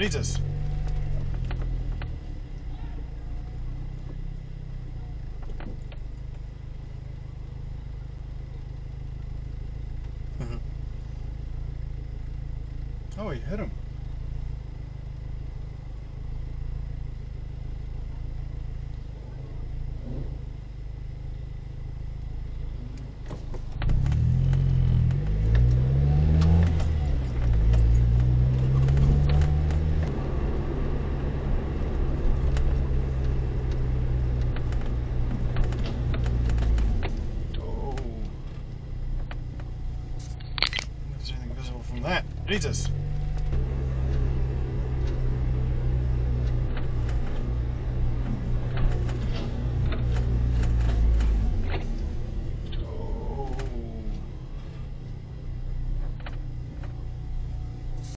Jesus. Mm-hmm. oh, he hit him. That? Jesus.